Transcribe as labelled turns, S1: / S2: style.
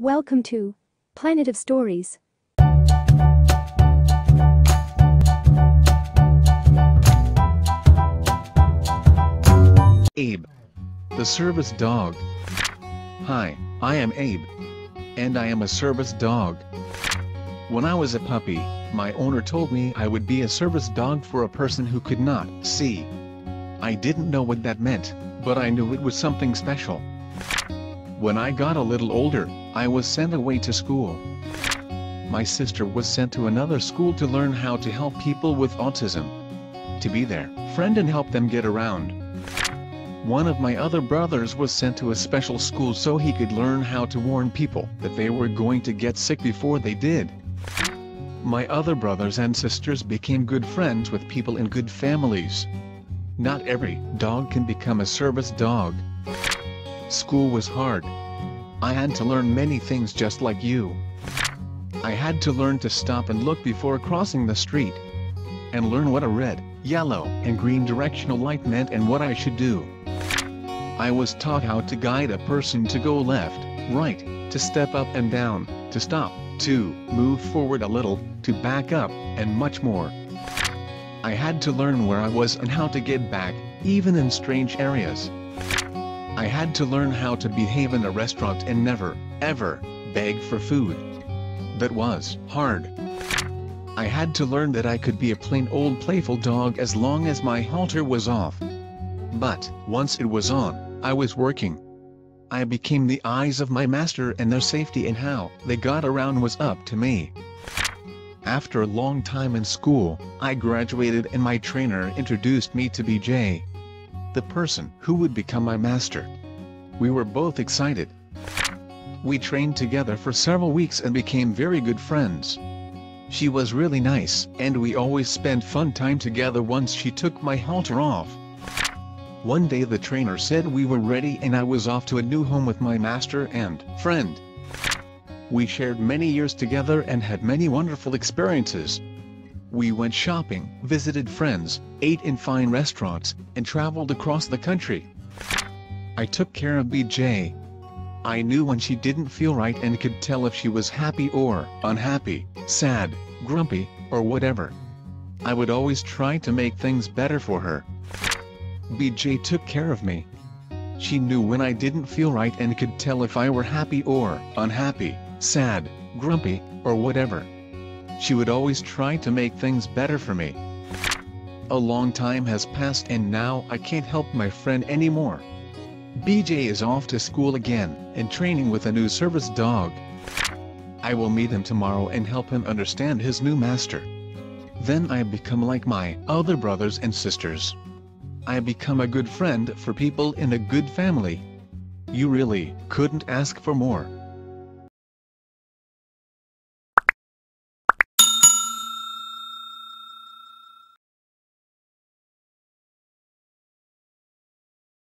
S1: Welcome to Planet of Stories.
S2: Abe. The service dog. Hi, I am Abe. And I am a service dog. When I was a puppy, my owner told me I would be a service dog for a person who could not see. I didn't know what that meant, but I knew it was something special. When I got a little older, I was sent away to school. My sister was sent to another school to learn how to help people with autism. To be their friend and help them get around. One of my other brothers was sent to a special school so he could learn how to warn people that they were going to get sick before they did. My other brothers and sisters became good friends with people in good families. Not every dog can become a service dog. School was hard. I had to learn many things just like you. I had to learn to stop and look before crossing the street. And learn what a red, yellow, and green directional light meant and what I should do. I was taught how to guide a person to go left, right, to step up and down, to stop, to move forward a little, to back up, and much more. I had to learn where I was and how to get back, even in strange areas. I had to learn how to behave in a restaurant and never, ever, beg for food. That was hard. I had to learn that I could be a plain old playful dog as long as my halter was off. But, once it was on, I was working. I became the eyes of my master and their safety and how they got around was up to me. After a long time in school, I graduated and my trainer introduced me to BJ. The person who would become my master. We were both excited. We trained together for several weeks and became very good friends. She was really nice, and we always spent fun time together once she took my halter off. One day the trainer said we were ready and I was off to a new home with my master and friend. We shared many years together and had many wonderful experiences. We went shopping, visited friends, ate in fine restaurants, and traveled across the country. I took care of BJ. I knew when she didn't feel right and could tell if she was happy or unhappy, sad, grumpy, or whatever. I would always try to make things better for her. BJ took care of me. She knew when I didn't feel right and could tell if I were happy or unhappy, sad, grumpy, or whatever. She would always try to make things better for me. A long time has passed and now I can't help my friend anymore. BJ is off to school again and training with a new service dog. I will meet him tomorrow and help him understand his new master. Then I become like my other brothers and sisters. I become a good friend for people in a good family. You really couldn't ask for more.